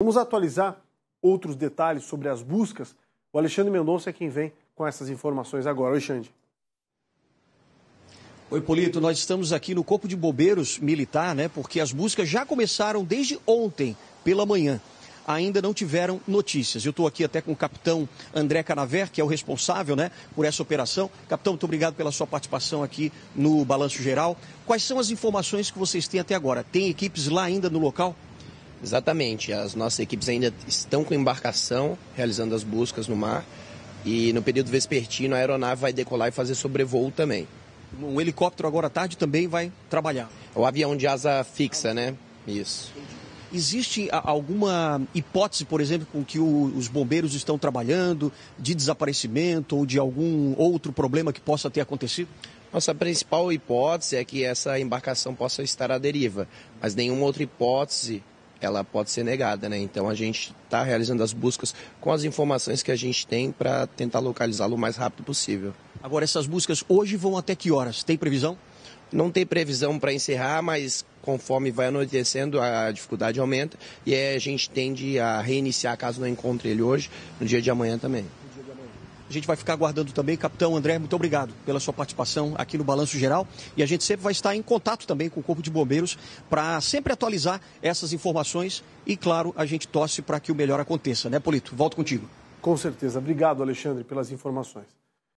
Vamos atualizar outros detalhes sobre as buscas. O Alexandre Mendonça é quem vem com essas informações agora. Alexandre. Oi, Polito, nós estamos aqui no Corpo de Bombeiros Militar, né? Porque as buscas já começaram desde ontem pela manhã. Ainda não tiveram notícias. Eu estou aqui até com o capitão André Canaver, que é o responsável né, por essa operação. Capitão, muito obrigado pela sua participação aqui no Balanço Geral. Quais são as informações que vocês têm até agora? Tem equipes lá ainda no local? Exatamente. As nossas equipes ainda estão com embarcação, realizando as buscas no mar. E no período vespertino, a aeronave vai decolar e fazer sobrevoo também. Um helicóptero agora à tarde também vai trabalhar. O avião de asa fixa, né? Isso. Existe alguma hipótese, por exemplo, com que os bombeiros estão trabalhando de desaparecimento ou de algum outro problema que possa ter acontecido? Nossa principal hipótese é que essa embarcação possa estar à deriva, mas nenhuma outra hipótese ela pode ser negada, né? Então a gente está realizando as buscas com as informações que a gente tem para tentar localizá-lo o mais rápido possível. Agora, essas buscas hoje vão até que horas? Tem previsão? Não tem previsão para encerrar, mas conforme vai anoitecendo, a dificuldade aumenta e a gente tende a reiniciar caso não encontre ele hoje, no dia de amanhã também. A gente vai ficar aguardando também. Capitão André, muito obrigado pela sua participação aqui no Balanço Geral. E a gente sempre vai estar em contato também com o Corpo de Bombeiros para sempre atualizar essas informações. E, claro, a gente torce para que o melhor aconteça, né, Polito? Volto contigo. Com certeza. Obrigado, Alexandre, pelas informações.